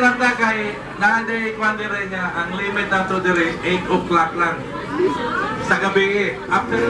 lang na kay naanday kwan dire niya, ang limit na dire 8 o'clock lang sa gabi. After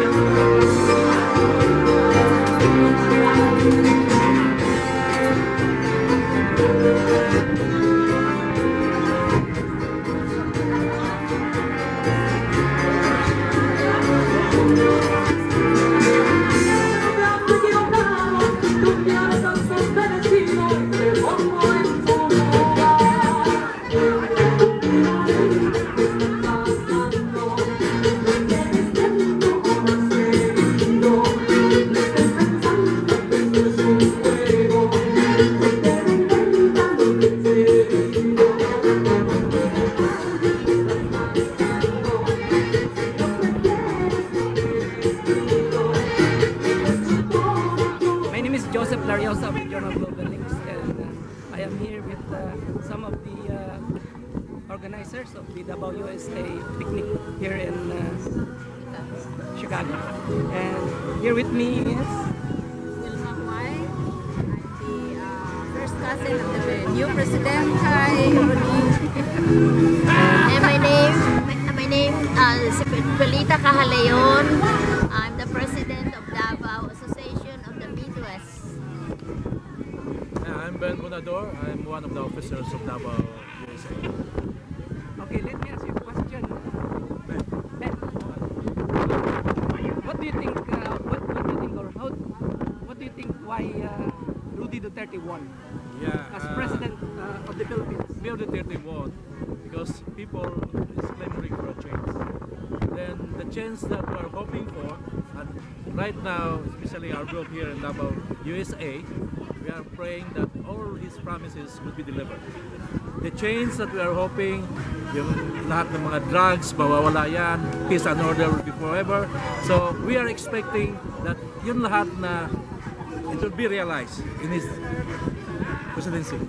organizers of the WSA picnic here in uh, Chicago. And here with me is Wilma Huay. I'm the uh, first cousin of the new president. Hi, and my name, my, my name uh, is Belita Cahaleon. I'm the president of Davao Association of the Midwest. I'm Ben Bonador. I'm one of the officers of Davao USA. Okay, let me ask you a question. What do you think? Uh, what, what do you think, or how? What do you think? Why uh, Rody Duterte won Yeah, as uh, president uh, of the Philippines? Mayor Duterte won because people is clamoring for a change. Then the change that we are hoping for, and right now, especially our group here in Davao USA, we are praying that all his promises will be delivered. The change that we are hoping, yung lahat ng mga drugs, mawawala yan, peace and order will be forever. So we are expecting that yun lahat na it will be realized in his presidency.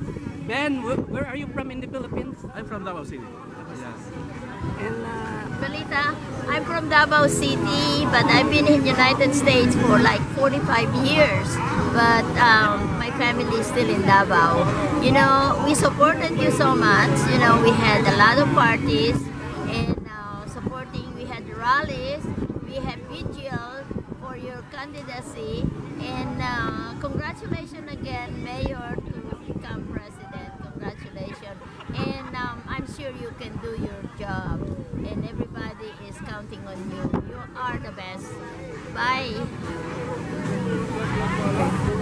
Ben, wh- where are you from in the Philippines? I'm from Davao City. Yes. And uh, Belita, I'm from Davao City, but I've been in United States for like 45 years. But um, my family is still in Davao. You know, we supported you so much. You know, we had a lot of parties and uh, supporting. We had rallies. We had vigil for your candidacy. And uh, congratulations again, Mayor, to become president. Congratulations. And um, I'm sure you can do your job. And everybody is counting on you. You are the best. Bye.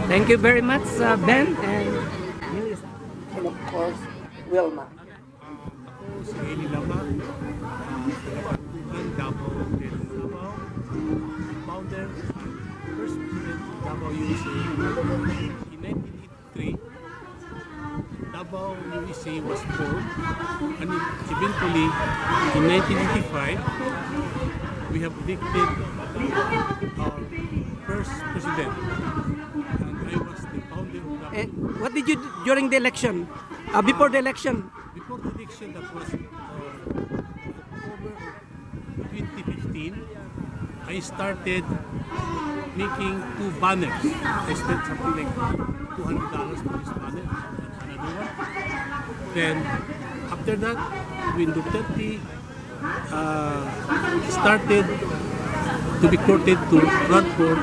Thank you very much, uh, Ben and Melissa. and of course, Wilma. Ako si Eli Lama, ang Davao del Davao, founder first president of in 1983. Davao USA was formed, and eventually in 1985 we have elected our first president, And what did you do during the election? Uh, before the election? Before the election, that was uh, October of 2015, I started making two banners. I spent something like $200 for this banner, and another one. Then, after that, when Duterte uh, started to be courted to run for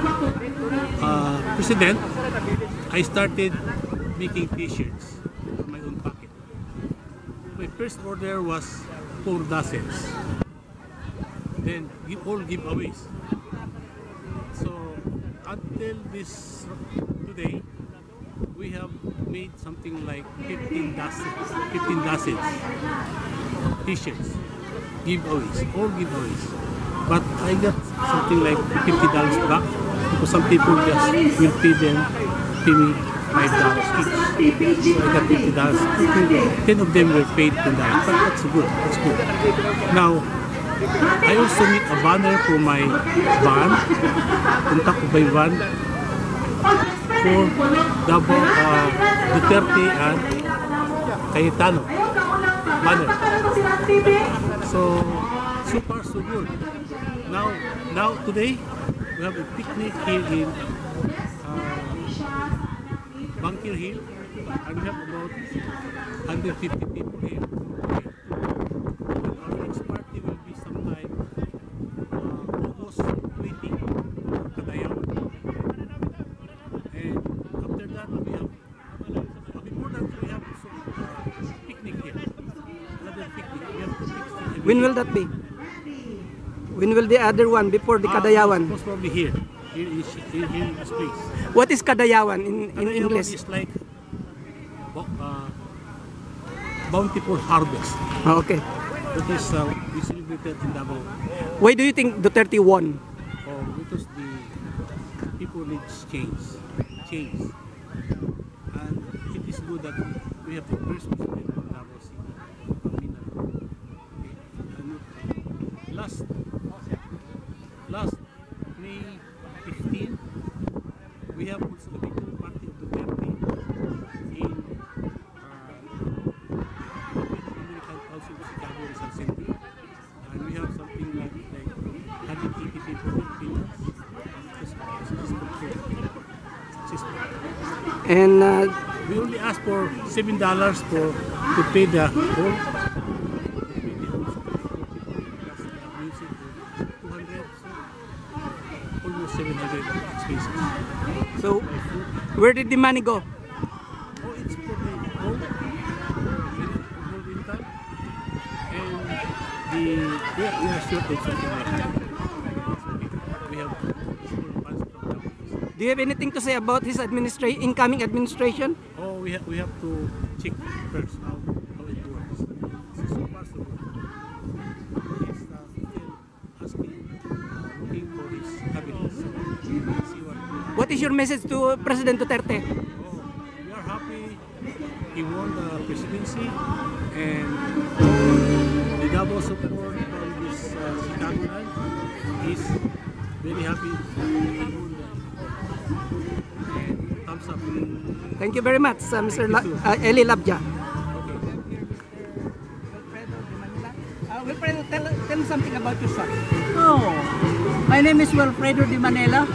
uh, president, I started making t-shirts for my own pocket. My first order was four dozens. Then all giveaways. So until this today, we have made something like 15 dozens, 15 dozens t-shirts, giveaways, all giveaways. But I got something like fifty dollars back because some people just will pay them, me five dollars each. I got fifty dollars. Ten of them were paid ten dollars, but that's good. That's good. Now I also need a banner for my van, on top of my van, for double uh, Duterte and Cayetano banner. So, so far so good. Now, now today we have a picnic here in uh, Bunker Hill, and we have about 150 people here. Our next party will be sometime uh, August 20, Kadayawan. And after that we have, uh, before that we have also uh, picnic here. Another picnic. We have two picnics every When will that be? When will the other one before the Ah, Kadayawan? Most probably here. Here is here, here in this place. What is Kadayawan in, in Kadayawan English? is like uh, bountiful harvest. Ah, okay. That is uh, we celebrated in Davao. Why do you think Duterte won? Oh, because the people need change, change, and it is good that we have the president of Davao City. Okay, and last last May 15, we have also the victory party of Duterte in uh, American Council of Chicago and we have something like like 180 people in Pilipinas. It's successful. Successful. And uh, We only ask for seven dollars for to pay the whole. pay the whole plus the music, two hundred, so almost seven hundred expenses. So, where did the money go? oh, it's for the home, home rental, and the are, we are something like that. We have Do you have anything to say about his administration, incoming administration? Oh, we have we have to check first how, how it works. So far so good. What. What is your message to President Duterte? Oh, we are happy he won the presidency and the double support from this uh, Chicago line is very happy he won the thumbs up. Thank you very much, uh, Mr. Thank La- you too. uh, Eli Labja. Okay. Uh, Wilfredo, tell, tell something about yourself. Oh, my name is Wilfredo Di Manila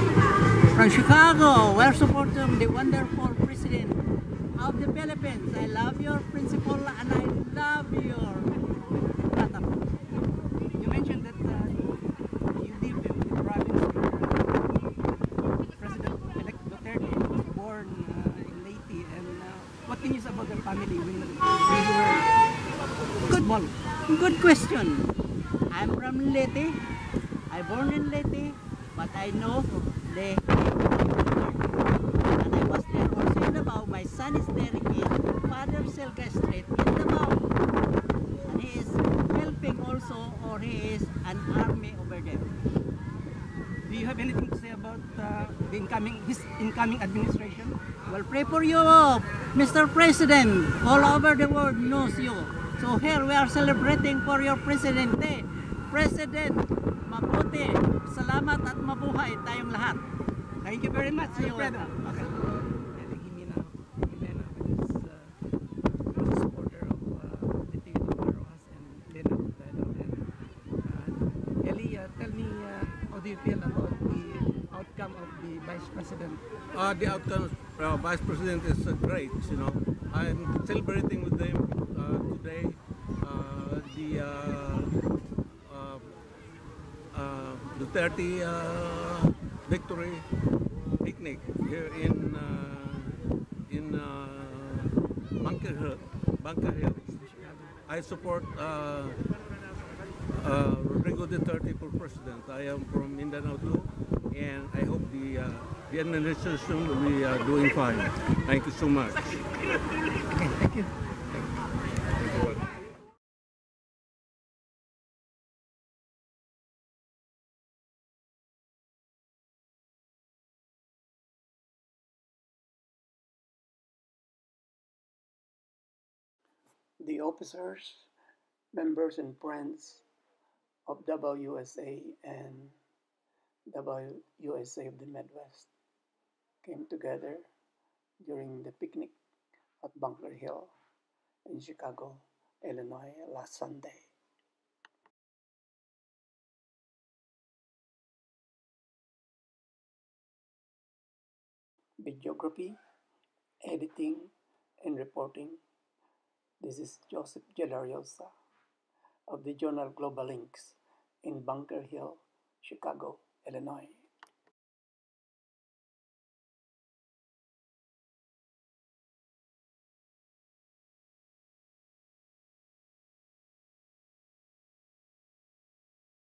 from Chicago. We're supporting the wonderful president of the Philippines. I love your principle and I love your. You mentioned that uh, you live in the province where uh, President-elect Duterte was born uh, in Leyte. And uh, what can you say about your family when, you were Good, small? good question. I'm from Leyte. I born in Leyte, but I know the and I was there also in Davao. My son is there in Father Selga Street in Davao. And he is helping also, or he is an army over there. Do you have anything to say about about uh, the incoming incoming administration. Well, pray for you, Mr. President. All over the world knows you. So here we are celebrating for your presidente. President, mabuti, salamat at mabuhay tayong lahat. Thank you very much, Alfredo. Okay. President? Uh, the outcome, uh, Vice President is uh, great. You know, I'm celebrating with them uh, today. Uh, the uh, Duterte uh, victory picnic here in in Bunker Hill. Bunker Hill. I support Rodrigo Duterte for president. I am from Mindanao too, and I hope the the administration will be uh, doing fine. Thank you so much. Okay, thank you. the officers, members, and friends of WUSA and WUSA of the Midwest came together during the picnic at Bunker Hill in Chicago, Illinois last Sunday. Videography, editing, and reporting this is Joseph G. Lariosa of the journal GlobaLinks in Bunker Hill, Chicago, Illinois.